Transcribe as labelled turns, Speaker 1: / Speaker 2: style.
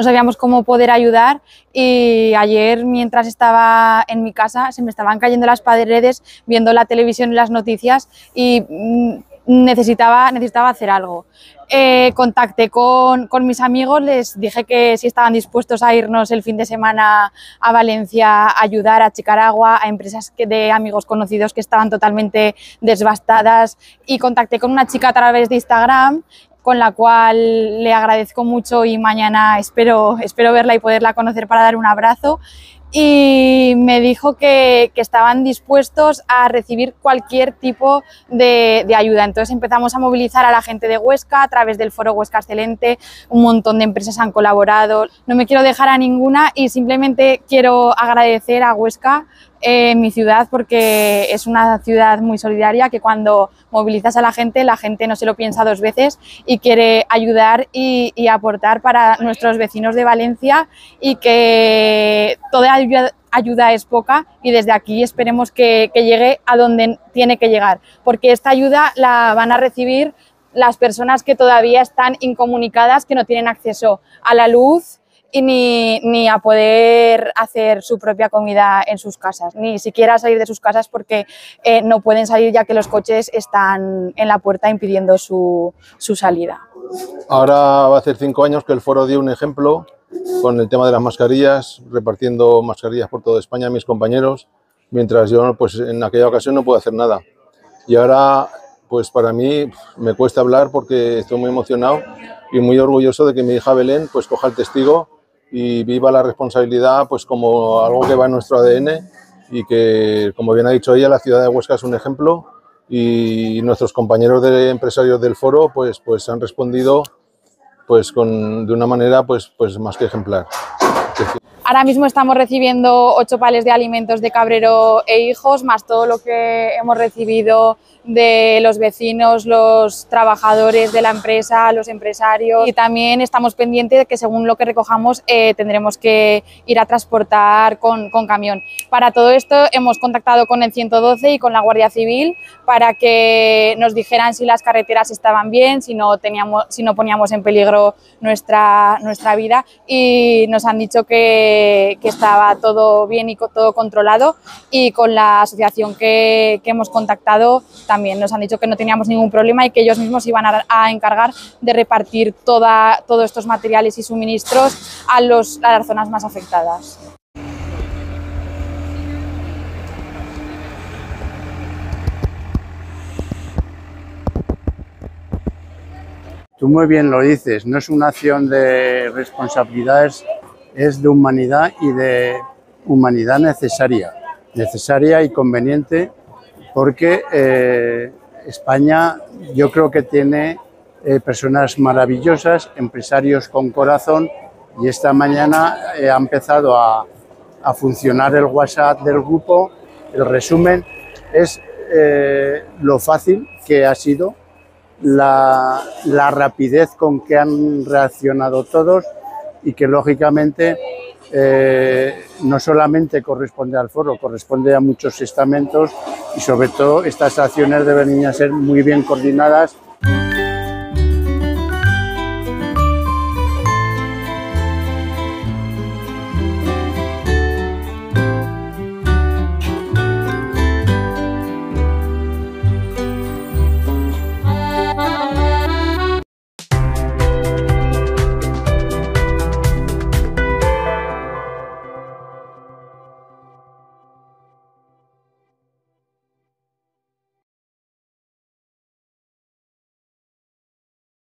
Speaker 1: no sabíamos cómo poder ayudar y ayer mientras estaba en mi casa se me estaban cayendo las paredes viendo la televisión y las noticias y mm, necesitaba, necesitaba hacer algo. Eh, contacté con, con, mis amigos, les dije que si estaban dispuestos a irnos el fin de semana a Valencia a ayudar a Chicaragua, a empresas de amigos conocidos que estaban totalmente desbastadas y contacté con una chica a través de Instagram con la cual le agradezco mucho y mañana espero, espero verla y poderla conocer para dar un abrazo y me dijo que, que, estaban dispuestos a recibir cualquier tipo de, de, ayuda. Entonces empezamos a movilizar a la gente de Huesca a través del foro Huesca Excelente, un montón de empresas han colaborado, no me quiero dejar a ninguna y simplemente quiero agradecer a Huesca eh, mi ciudad porque es una ciudad muy solidaria que cuando movilizas a la gente, la gente no se lo piensa dos veces y quiere ayudar y, y aportar para nuestros vecinos de Valencia y que toda ayuda, es poca y desde aquí esperemos que, que llegue a donde tiene que llegar, porque esta ayuda la van a recibir las personas que todavía están incomunicadas, que no tienen acceso a la luz, y ni, ni, a poder hacer su propia comida en sus casas, ni siquiera salir de sus casas porque eh, no pueden salir ya que los coches están en la puerta impidiendo su, su, salida.
Speaker 2: Ahora va a hacer cinco años que el foro dio un ejemplo con el tema de las mascarillas, repartiendo mascarillas por toda España a mis compañeros, mientras yo pues, en aquella ocasión no pude hacer nada. Y ahora pues para mí me cuesta hablar porque estoy muy emocionado y muy orgulloso de que mi hija Belén pues coja el testigo y viva la responsabilidad pues como algo que va en nuestro ADN y que, como bien ha dicho ella, la ciudad de Huesca es un ejemplo y nuestros compañeros de empresarios del foro pues, pues han respondido pues con, de una manera pues, pues más que ejemplar.
Speaker 1: Ahora mismo estamos recibiendo ocho pales de alimentos de Cabrero e hijos, más todo lo que hemos recibido de los vecinos, los trabajadores de la empresa, los empresarios y también estamos pendientes de que según lo que recojamos eh, tendremos que ir a transportar con, con, camión. Para todo esto hemos contactado con el 112 y con la Guardia Civil para que nos dijeran si las carreteras estaban bien, si no, teníamos, si no poníamos en peligro nuestra, nuestra vida y nos han dicho que, que estaba todo bien y todo controlado y con la asociación que, hemos contactado también nos han dicho que no teníamos ningún problema y que ellos mismos iban a, encargar de repartir toda, todos estos materiales y suministros a, a las zonas más afectadas.
Speaker 3: Tú muy bien lo dices, no es una acción de responsabilidades, es de humanidad y de humanidad necesaria, necesaria y conveniente porque eh, España yo creo que tiene eh, personas maravillosas, empresarios con corazón y esta mañana eh, ha empezado a, funcionar el WhatsApp del grupo. El resumen es lo fácil que ha sido, la rapidez con que han reaccionado todos y que lógicamente eh, no solamente corresponde al foro, corresponde a muchos estamentos y sobre todo estas acciones deben ser muy bien coordinadas